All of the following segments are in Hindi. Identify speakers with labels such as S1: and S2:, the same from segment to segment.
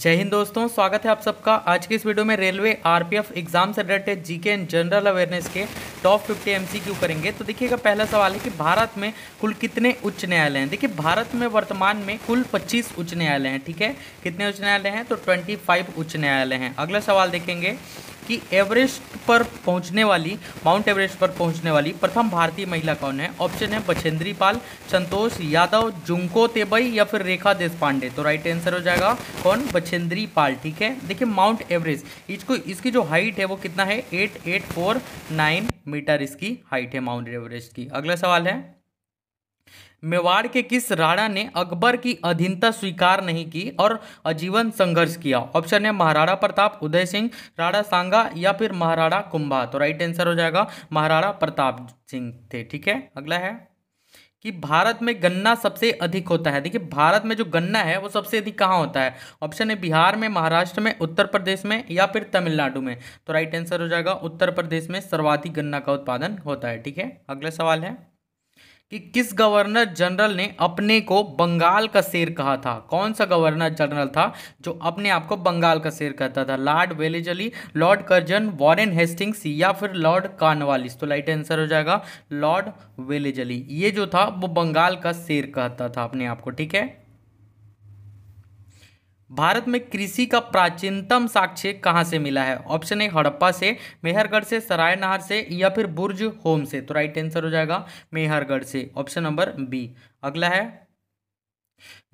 S1: जय हिंद दोस्तों, स्वागत है आप सबका। आज के इस वीडियो में रेलवे आरपीएफ एग्ज़ाम से related GK and general awareness के टॉप 50 एमसीक्यू करेंगे तो देखिएगा, पहला सवाल है कि भारत में कुल कितने उच्च न्यायालय हैं? देखिए, भारत में वर्तमान में कुल 25 उच्च न्यायालय हैं, ठीक है? कितने उच्च न्यायालय हैं? तो 25 उच्च न्यायालय हैं। अगला सवाल देखेंगे। कि एवरेस्ट पर पहुँचने वाली, माउंट एवरेस्ट पर पहुँचने वाली प्रथम भारतीय महिला कौन है? ऑप्शन है बछेंद्री पाल, संतोष यादव, जुंको तेबई या फिर रेखा देश पांडे तो राइट आंसर हो जाएगा कौन? बछेंद्री पाल, ठीक है? देखिए, माउंट एवरेस्ट, इसको, इसकी जो हाइट है वो कितना है? Eight eight four nine metre इसकी हाइट है माउंट एवरेस्ट की। अगला सवाल है मेवाड़ के किस राणा ने अकबर की अधीनता स्वीकार नहीं की और आजीवन संघर्ष किया? ऑप्शन है महाराणा प्रताप, उदय सिंह, राणा सांगा या फिर महाराणा कुंभा। तो राइट आंसर हो जाएगा महाराणा प्रताप सिंह थे, ठीक है? अगला है कि भारत में गन्ना सबसे अधिक होता है। देखिए, भारत में जो गन्ना है, वो सबसे अधिक कहाँ होता है? ऑप्शन है बिहार में, महाराष्ट्र में, उत्तर प्रदेश में या फिर तमिलनाडु में। तो राइट आंसर हो जाएगा उत्तर प्रदेश में सर्वाधिक गन्ना का उत्पादन होता है, ठीक है? अगला सवाल है कि किस गवर्नर जनरल ने अपने को बंगाल का शेर कहा था? कौन सा गवर्नर जनरल था जो अपने आप को बंगाल का शेर कहता था? Lord Wellesley, Lord Curzon, Warren Hastings या फिर लॉर्ड कार्नवालिस? तो राइट आंसर हो जाएगा, लॉर्ड वेलेजली। ये जो था, वो बंगाल का शेर कहता था अपने आप को, ठीक है? भारत में कृषि का प्राचीनतम साक्ष्य कहाँ से मिला है? ऑप्शन ए हड़प्पा से, मेहरगढ़ से सराय नहर से, या फिर बुर्ज होम से? तो राइट आंसर हो जाएगा, मेहरगढ़ से। ऑप्शन नंबर बी अगला है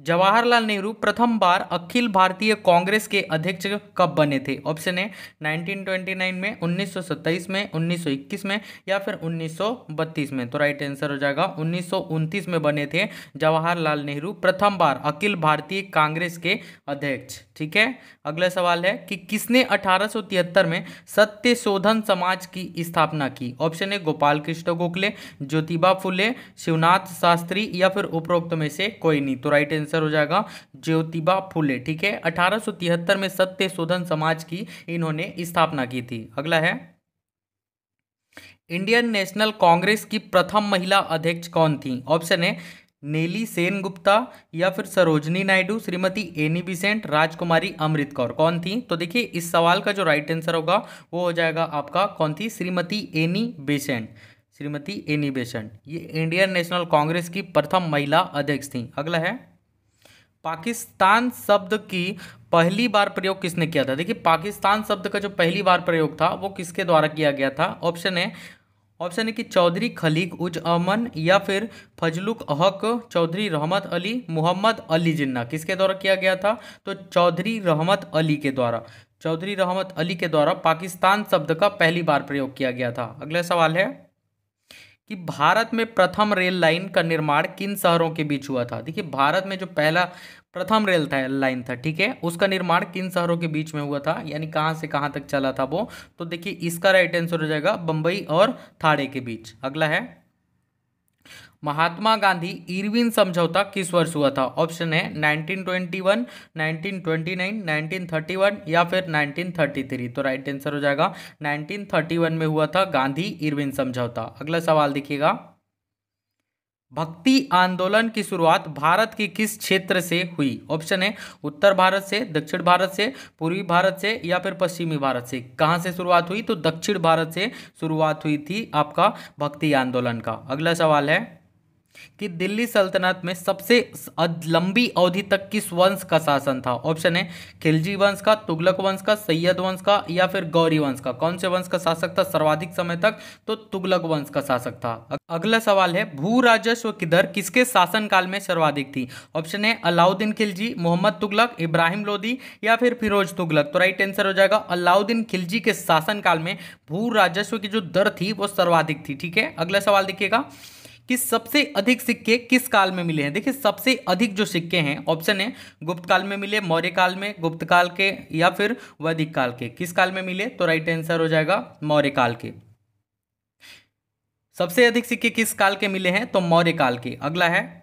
S1: जवाहरलाल नेहरू प्रथम बार अखिल भारतीय कांग्रेस के अध्यक्ष कब बने थे? ऑप्शन ए 1929 में 1927 में 1921 में, या फिर 1932 में? तो राइट आंसर हो जाएगा, उन्नीस में बने थे जवाहरलाल नेहरू प्रथम बार अखिल भारतीय कांग्रेस के अध्यक्ष। ठीक है? अगला सवाल है कि किसने अठारह सौ तिहत्तर में सत्य शोधन समाज की स्थापना की? ऑप्शन है गोपाल कृष्ण गोखले, ज्योतिबा फुले, शिवनाथ शास्त्री, या फिर उपरोक्त में से कोई नहीं। तो राइट आंसर हो जाएगा ज्योतिबा फुले, ठीक है? अठारह सौ तिहत्तर में सत्य शोधन समाज की इन्होंने स्थापना की थी। अगला है, इंडियन नेशनल कांग्रेस की प्रथम महिला अध्यक्ष कौन थी? ऑप्शन है, नेली सेन गुप्ता या फिर सरोजनी नायडू, श्रीमती एनी बिसेंट राजकुमारी अमृत कौर। कौन थी? तो देखिए, इस सवाल का जो राइट आंसर होगा, वो हो जाएगा आपका कौन थी? Shrimati Annie Besant Shrimati Annie Besant ये इंडियन नेशनल कांग्रेस की प्रथम महिला अध्यक्ष थी। अगला है पाकिस्तान शब्द की पहली बार प्रयोग किसने किया था? देखिए, पाकिस्तान शब्द का जो पहली बार प्रयोग था, वो किसके द्वारा किया गया था? ऑप्शन है ऑप्शन है कि चौधरी खलीक उज अमन या फिर फजलुक हक, चौधरी रहमत अली, मोहम्मद अली जिन्ना। किसके द्वारा किया गया था? तो चौधरी रहमत अली के द्वारा। चौधरी रहमत अली के द्वारा पाकिस्तान शब्द का पहली बार प्रयोग किया गया था। अगला सवाल है कि भारत में प्रथम रेल लाइन का निर्माण किन शहरों के बीच हुआ था? देखिए, भारत में जो पहला प्रथम रेल था, लाइन था, ठीक है? उसका निर्माण किन शहरों के बीच में हुआ था? यानी कहाँ से कहाँ तक चला था वो? तो देखिए, इसका राइट आंसर हो जाएगा बम्बई और थाड़े के बीच। अगला है। महात्मा गांधी इरविन समझौता किस वर्ष हुआ था? ऑप्शन है 1921, 1929, 1931 या फिर 1933 तो राइट आंसर हो जाएगा। 1931 में हुआ था गांधी इरविन समझौता। अगला सवाल देखिएगा। भक्ति आंदोलन की शुरुआत भारत के किस क्षेत्र से हुई? ऑप्शन है उत्तर भारत से दक्षिण भारत से पूर्वी भारत से या फिर पश्चिमी भारत से। कहाँ से शुरुआत हुई? तो दक्षिण भारत से शुरुआत हुई थी आपका भक्ति आंदोलन का। अगला सवाल है कि दिल्ली सल्तनत में सबसे लंबी अवधि तक किस वंश का शासन था? ऑप्शन है, खिलजी वंश का, तुगलक वंश का, सैयद वंश का, या फिर गौरी वंश का। कौन से वंश का शासक था सर्वाधिक समय तक? तो तुगलक वंश का शासक था। अगला सवाल है भू राजस्व की दर किसके शासनकाल में सर्वाधिक थी? ऑप्शन है, अलाउद्दीन खिलजी, मोहम्मद तुगलक, इब्राहिम लोदी, या फिर फिरोज तुगलक। तो राइट आंसर हो जाएगा, अलाउद्दीन खिलजी के शासनकाल में भू राजस्व की जो दर थी, वो सर्वाधिक थी। ठीक है? अगला सवाल देखिएगा। कि सबसे अधिक सिक्के किस काल में मिले हैं? देखिए, सबसे अधिक जो सिक्के हैं ऑप्शन है, गुप्त काल में मिले, मौर्य काल में, गुप्त काल के, या फिर वैदिक काल के। किस काल में मिले? तो राइट आंसर हो जाएगा मौर्य काल के। सबसे अधिक सिक्के किस काल के मिले हैं? तो मौर्य काल के। अगला है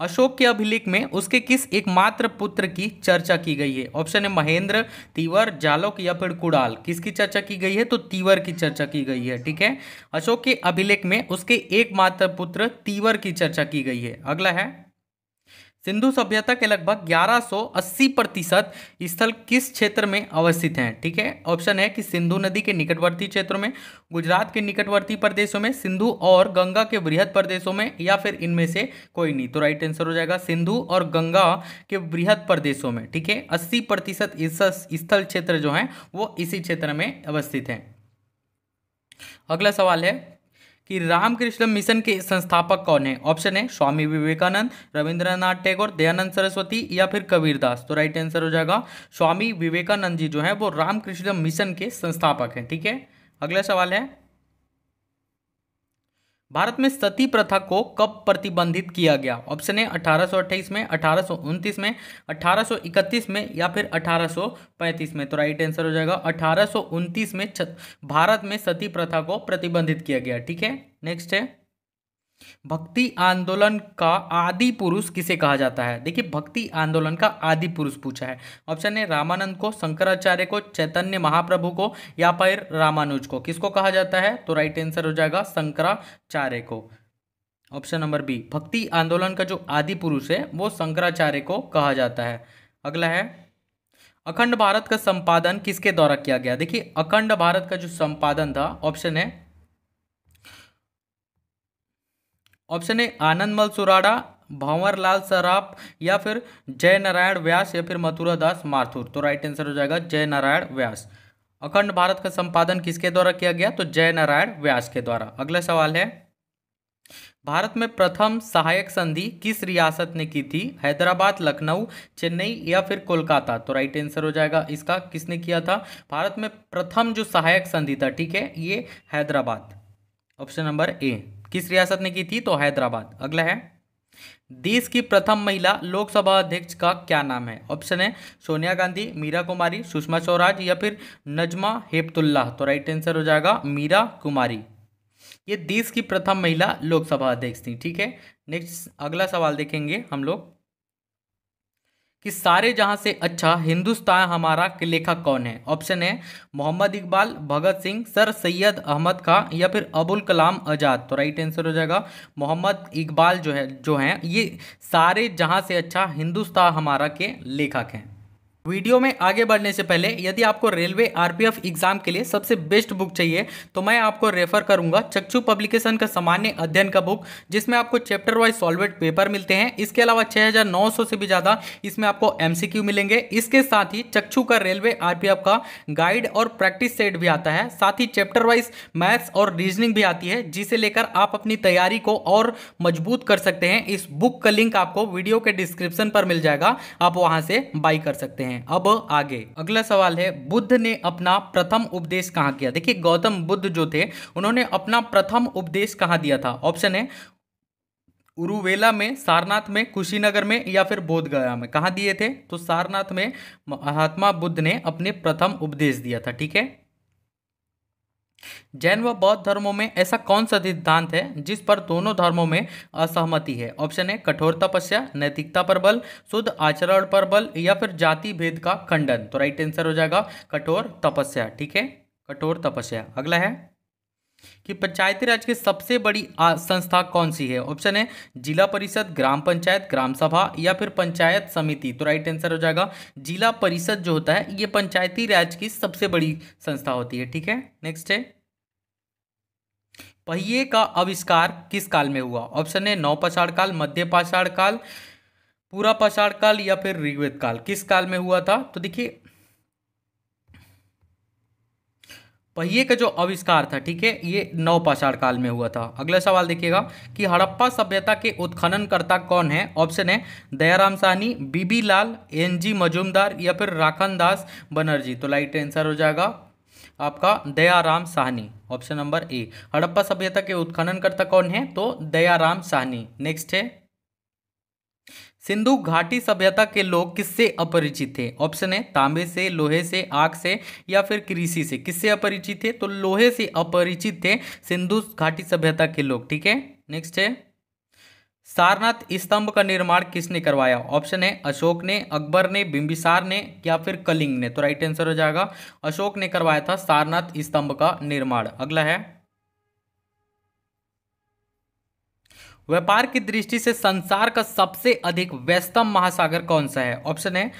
S1: अशोक के अभिलेख में उसके किस एकमात्र पुत्र की चर्चा की गई है? ऑप्शन है महेंद्र, तीवर, जालोक या फिर कुड़ाल। किसकी चर्चा की गई है? तो तीवर की चर्चा की गई है, ठीक है? अशोक के अभिलेख में उसके एकमात्र पुत्र तीवर की चर्चा की गई है। अगला है सिंधु सभ्यता के लगभग 1180 प्रतिशत स्थल किस क्षेत्र में अवस्थित हैं? ठीक है, ऑप्शन है कि सिंधु नदी के निकटवर्ती क्षेत्रों में, गुजरात के निकटवर्ती प्रदेशों में, सिंधु और गंगा के बृहद प्रदेशों में, या फिर इनमें से कोई नहीं। तो राइट आंसर हो जाएगा सिंधु और गंगा के बृहद प्रदेशों में। ठीक है, अस्सी प्रतिशत स्थल क्षेत्र जो है, वो इसी क्षेत्र में अवस्थित है। अगला सवाल है कि रामकृष्ण मिशन के संस्थापक कौन है? ऑप्शन है स्वामी विवेकानंद, रविंद्रनाथ टैगोर, दयानंद सरस्वती या फिर कबीरदास तो राइट आंसर हो जाएगा स्वामी विवेकानंद जी जो है, वो रामकृष्ण मिशन के संस्थापक हैं, ठीक है? अगला सवाल है भारत में सती प्रथा को कब प्रतिबंधित किया गया? ऑप्शन है अठारह में अठारह में अठारह में या फिर 1835 में? तो राइट आंसर हो जाएगा अठारह में भारत में सती प्रथा को प्रतिबंधित किया गया। ठीक है? नेक्स्ट है। भक्ति आंदोलन का आदि पुरुष किसे कहा जाता है? देखिए, भक्ति आंदोलन का आदि पुरुष पूछा है। ऑप्शन है रामानंद को, शंकराचार्य को, चैतन्य महाप्रभु को या फिर रामानुज को। किसको कहा जाता है? तो राइट आंसर हो जाएगा शंकराचार्य को। ऑप्शन नंबर बी भक्ति आंदोलन का जो आदि पुरुष है, वो शंकराचार्य को कहा जाता है। अगला है, अखंड भारत का संपादन किसके द्वारा किया गया? देखिए, अखंड भारत का जो संपादन था ऑप्शन है ऑप्शन ए आनंदमल सुराड़ा भंवरलाल सराफ या फिर जय नारायण व्यास, या फिर मथुरा दास माथुर। तो राइट आंसर हो जाएगा जय नारायण व्यास। अखंड भारत का संपादन किसके द्वारा किया गया? तो जय नारायण व्यास के द्वारा। अगला सवाल है, भारत में प्रथम सहायक संधि किस रियासत ने की थी? हैदराबाद, लखनऊ, चेन्नई, या फिर कोलकाता? तो राइट आंसर हो जाएगा इसका, किसने किया था? भारत में प्रथम जो सहायक संधि था, ठीक है, ये हैदराबाद। ऑप्शन नंबर ए किस रियासत ने की थी? तो हैदराबाद। अगला है, देश की प्रथम महिला लोकसभा अध्यक्ष का क्या नाम है? ऑप्शन है, सोनिया गांधी, मीरा कुमारी, सुषमा स्वराज या फिर नजमा हेपतुल्ला तो राइट आंसर हो जाएगा, मीरा कुमारी। ये देश की प्रथम महिला लोकसभा अध्यक्ष थी, ठीक है? नेक्स्ट अगला सवाल देखेंगे हम लोग। कि सारे जहाँ से अच्छा हिंदुस्तान हमारा के लेखक कौन है? ऑप्शन है, मोहम्मद इकबाल, भगत सिंह, सर सैयद अहमद खां या फिर अबुल कलाम आज़ाद। तो राइट आंसर हो जाएगा, मोहम्मद इकबाल जो है, जो हैं, ये सारे जहाँ से अच्छा हिंदुस्तान हमारा के लेखक हैं। वीडियो में आगे बढ़ने से पहले, यदि आपको रेलवे आरपीएफ एग्ज़ाम के लिए सबसे बेस्ट बुक चाहिए तो मैं आपको रेफर करूँगा चक्षु पब्लिकेशन का सामान्य अध्ययन का बुक, जिसमें आपको चैप्टर वाइज सॉल्वेट पेपर मिलते हैं। इसके अलावा 6900 से भी ज़्यादा इसमें आपको एमसीक्यू मिलेंगे। इसके साथ ही चक्षु का रेलवे आरपीएफ का गाइड और प्रैक्टिस सेट भी आता है। साथ ही चैप्टर वाइज मैथ्स और रीजनिंग भी आती है, जिसे लेकर आप अपनी तैयारी को और मज़बूत कर सकते हैं। इस बुक का लिंक आपको वीडियो के डिस्क्रिप्शन पर मिल जाएगा। आप वहाँ से बाई कर सकते हैं। हैं। अब आगे। अगला सवाल है, बुद्ध ने अपना प्रथम उपदेश कहाँ किया? देखिए, गौतम बुद्ध जो थे, उन्होंने अपना प्रथम उपदेश कहाँ दिया था? ऑप्शन है, उरुवेला में, सारनाथ में, कुशीनगर में या फिर बोधगया में। कहाँ दिए थे? तो सारनाथ में महात्मा बुद्ध ने अपने प्रथम उपदेश दिया था, ठीक है? जैन व बौद्ध धर्मों में ऐसा कौन सा सिद्धांत है जिस पर दोनों धर्मों में असहमति है? ऑप्शन है कठोर तपस्या, नैतिकता पर बल, शुद्ध आचरण पर बल, या फिर जाति भेद का खंडन। तो राइट आंसर हो जाएगा कठोर तपस्या, ठीक है? कठोर तपस्या। अगला है। कि पंचायती राज की सबसे बड़ी संस्था कौन सी है? ऑप्शन है, जिला परिषद, ग्राम पंचायत, ग्राम सभा या फिर पंचायत समिति। तो राइट आंसर हो जाएगा, जिला परिषद जो होता है, ये पंचायती राज की सबसे बड़ी संस्था होती है, ठीक है? नेक्स्ट है। पहिए का आविष्कार किस काल में हुआ? ऑप्शन है नौ पाषाण काल, मध्य पाषाण काल, पूरा पाषाण काल या फिर ऋग्वेद काल। किस काल में हुआ था? तो देखिए पहिए का जो आविष्कार था, ठीक है, ये नौ पाषाण काल में हुआ था। अगला सवाल देखिएगा कि हड़प्पा सभ्यता के उत्खननकर्ता कौन है? ऑप्शन है Dayaram Sahni, B B Lal, N G Majumdar या फिर राखन बनर्जी। तो लाइट आंसर हो जाएगा आपका Dayaram Sahni. Option number A, Harappa सभ्यता के उत्खननकर्ता कौन है? तो दयाराम साहनी। नेक्स्ट है सिंधु घाटी सभ्यता के लोग किससे अपरिचित थे? ऑप्शन है, तांबे से, लोहे से, आग से, या फिर कृषि से। किससे अपरिचित थे? तो लोहे से अपरिचित थे सिंधु घाटी सभ्यता के लोग, ठीक है? नेक्स्ट है, सारनाथ स्तंभ का निर्माण किसने करवाया? ऑप्शन है, अशोक ने, अकबर ने, बिंबिसार ने, या फिर कलिंग ने? तो राइट आंसर हो जाएगा, अशोक ने करवाया था सारनाथ स्तंभ का निर्माण। अगला है व्यापार की दृष्टि से संसार का सबसे अधिक व्यस्तम महासागर कौन सा है? ऑप्शन है,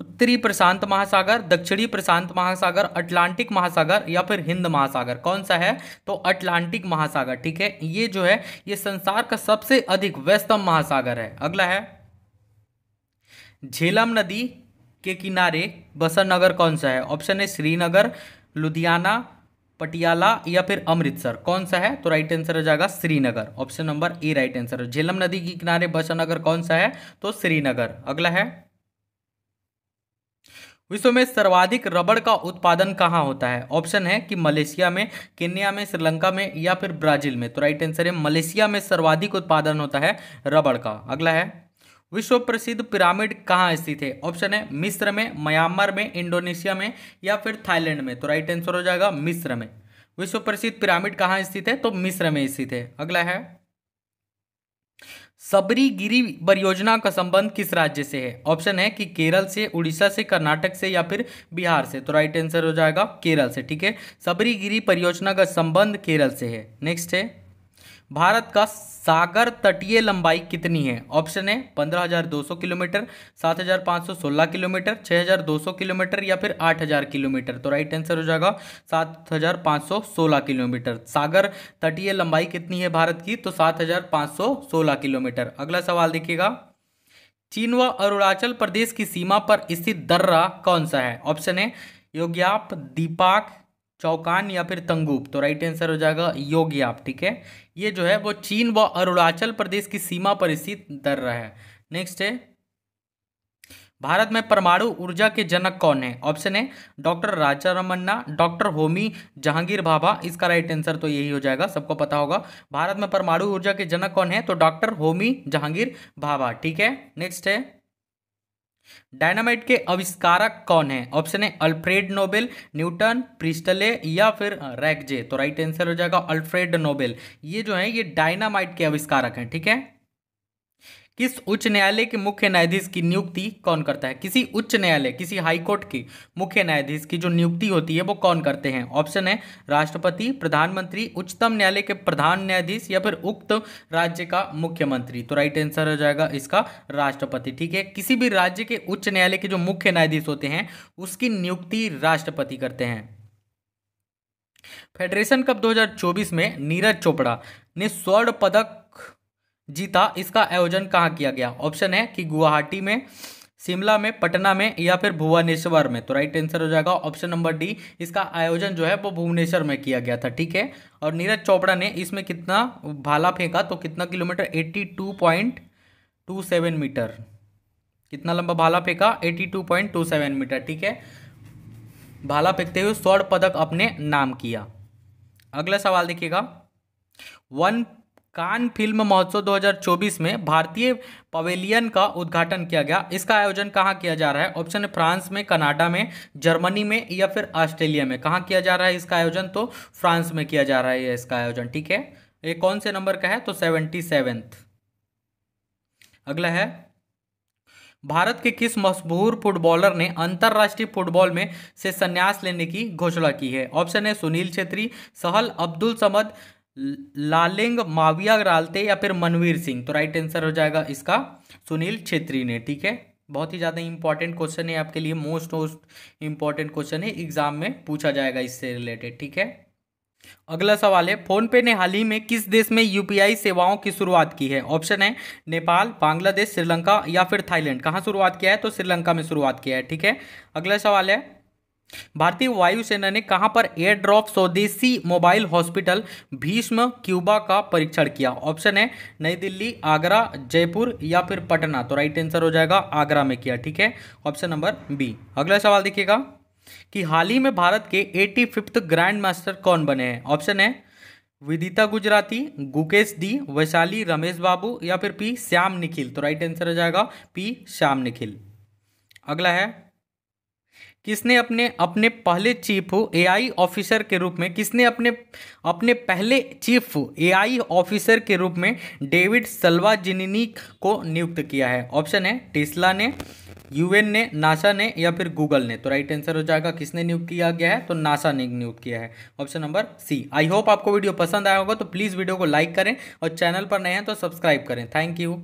S1: उत्तरी प्रशांत महासागर, दक्षिणी प्रशांत महासागर, अटलांटिक महासागर या फिर हिंद महासागर। कौन सा है? तो अटलांटिक महासागर, ठीक है? ये जो है, ये संसार का सबसे अधिक व्यस्तम महासागर है। अगला है, झेलम नदी के किनारे बसा नगर कौन सा है? ऑप्शन है, श्रीनगर, लुधियाना पटियाला या फिर अमृतसर, कौन सा है? तो राइट आंसर हो जाएगा Srinagar. Option number A right answer Jhelum नदी के किनारे बसा नगर कौन सा है? तो श्रीनगर। अगला है, विश्व में सर्वाधिक रबड़ का उत्पादन कहाँ होता है? ऑप्शन है कि मलेशिया में, केन्या में, श्रीलंका में या फिर ब्राज़ील में। तो राइट आंसर है, मलेशिया में सर्वाधिक उत्पादन होता है रबड़ का। अगला है विश्व प्रसिद्ध पिरामिड कहाँ स्थित है? ऑप्शन है मिस्र में, म्यांमार में, इंडोनेशिया में या फिर थाईलैंड में। तो राइट आंसर हो जाएगा मिस्र में। विश्व प्रसिद्ध पिरामिड कहाँ स्थित है? तो मिस्र में स्थित है। अगला है, सबरी गिरी परियोजना का संबंध किस राज्य से है? ऑप्शन है कि केरल से, उड़ीसा से, कर्नाटक से या फिर बिहार से। तो राइट आंसर हो जाएगा केरल से, ठीक है? सबरी गिरी परियोजना का संबंध केरल से है। नेक्स्ट है भारत का सागर तटीय लंबाई कितनी है? ऑप्शन है पंद्रह हज़ार दो सौ किलोमीटर, सात हज़ार पाँच सौ सोलह किलोमीटर छः हज़ार दो सौ किलोमीटर या फिर आठ हज़ार किलोमीटर। तो राइट आंसर हो जाएगा सात हज़ार पाँच सौ सोलह किलोमीटर। सागर तटीय लंबाई कितनी है भारत की? तो सात हज़ार पाँच सौ सोलह किलोमीटर। अगला सवाल देखिएगा। चीन व अरुणाचल प्रदेश की सीमा पर स्थित दर्रा कौन सा है? ऑप्शन है योग्याप, दीपाक चौकान या फिर तंगूप। तो राइट आंसर हो जाएगा योग्याप ठीक है? ये जो है वो चीन व अरुणाचल प्रदेश की सीमा पर स्थित दर्रा है। नेक्स्ट है। भारत में परमाणु ऊर्जा के जनक कौन है? ऑप्शन है डॉक्टर राजा रमन्ना डॉक्टर होमी जहांगीर भाभा इसका राइट आंसर तो यही हो जाएगा, सबको पता होगा। भारत में परमाणु ऊर्जा के जनक कौन है? तो डॉक्टर होमी जहांगीर भाभा ठीक है? नेक्स्ट है। डायनामाइट के आविष्कारक कौन है? ऑप्शन है अल्फ्रेड नोबेल न्यूटन प्रिस्टले या फिर रैगजे तो राइट आंसर हो जाएगा अल्फ्रेड नोबेल ये जो है, ये डायनामाइट के आविष्कारक हैं, ठीक है? किस उच्च न्यायालय के मुख्य न्यायाधीश की नियुक्ति कौन करता है? किसी उच्च न्यायालय, किसी हाई कोर्ट की मुख्य न्यायाधीश की जो नियुक्ति होती है, वो कौन करते हैं? ऑप्शन है, राष्ट्रपति, प्रधानमंत्री, उच्चतम न्यायालय के प्रधान न्यायाधीश या फिर उक्त राज्य का मुख्यमंत्री। तो राइट आंसर हो जाएगा इसका राष्ट्रपति। ठीक है, किसी भी राज्य के उच्च न्यायालय के जो मुख्य न्यायाधीश होते हैं, उसकी नियुक्ति राष्ट्रपति करते हैं। फेडरेशन कप 2024 में नीरज चोपड़ा ने स्वर्ण पदक जीता, इसका आयोजन कहाँ किया गया? ऑप्शन है कि गुवाहाटी में, शिमला में, पटना में या फिर भुवनेश्वर में। तो राइट आंसर हो जाएगा ऑप्शन नंबर डी इसका आयोजन जो है वो भुवनेश्वर में किया गया था, ठीक है? और नीरज चोपड़ा ने इसमें कितना भाला फेंका? तो कितना kilometre? Eighty two point two seven metre. कितना लंबा भाला फेंका? Eighty two point two seven metre, ठीक है? भाला फेंकते हुए स्वर्ण पदक अपने नाम किया। अगला सवाल देखिएगा। वन कान फ़िल्म महोत्सव 2024 में भारतीय पवेलियन का उद्घाटन किया गया। इसका आयोजन कहाँ किया जा रहा है? ऑप्शन है फ्रांस में, कनाडा में, जर्मनी में या फिर ऑस्ट्रेलिया में। कहाँ किया जा रहा है इसका आयोजन? तो फ्रांस में किया जा रहा है इसका आयोजन, ठीक है? ये कौन से नंबर का है? तो सेवेंटी सेवेंथ। अगला है, भारत के किस मशहूर फुटबॉलर ने अंतर्राष्ट्रीय फुटबॉल में से संन्यास लेने की घोषणा की है? ऑप्शन है सुनील छेत्री, सहल अब्दुल समद लालिंग माविया रालते या फिर मनवीर सिंह? तो राइट आंसर हो जाएगा इसका सुनील छेत्री ने, ठीक है? बहुत ही ज़्यादा इंपॉर्टेंट क्वेश्चन है आपके लिए मोस्ट मोस्ट इंपॉर्टेंट क्वेश्चन है। एग्ज़ाम में पूछा जाएगा इससे रिलेटेड ठीक है? अगला सवाल है, फ़ोन पे ने हाल ही में किस देश में यूपीआई सेवाओं की शुरुआत की है? ऑप्शन है, नेपाल, बांग्लादेश, श्रीलंका या फिर थाईलैंड। कहाँ शुरुआत किया है? तो श्रीलंका में शुरुआत किया है, ठीक है? अगला सवाल है भारतीय वायुसेना ने कहाँ पर एयर ड्रॉप स्वदेशी मोबाइल हॉस्पिटल भीष्म क्यूबा का परीक्षण किया? ऑप्शन है नई दिल्ली, आगरा, जयपुर या फिर पटना। तो राइट आंसर हो जाएगा आगरा में किया, ठीक है? ऑप्शन नंबर बी अगला सवाल देखिएगा कि हाल ही में भारत के एटी फिफ्थ ग्रैंड मास्टर कौन बने हैं? ऑप्शन है विदिता गुजराती, गुकेश डी, वैशाली, रमेश बाबू या फिर पी श्याम निखिल। तो राइट आंसर हो जाएगा पी श्याम निखिल। अगला है किसने अपने अपने पहले चीफ एआई ऑफिसर के रूप में, किसने अपने अपने पहले चीफ एआई ऑफिसर के रूप में डेविड सल्वा जिनिनी को नियुक्त किया है? ऑप्शन है टेस्ला ने, यूएन ने, नासा ने या फिर गूगल ने। तो राइट आंसर हो जाएगा किसने नियुक्त किया गया है? तो नासा ने नियुक्त किया है। Option number C. I hope आपको वीडियो पसंद आया होगा तो प्लीज़ वीडियो को लाइक करें और चैनल पर नए हैं तो सब्सक्राइब करें। Thank you.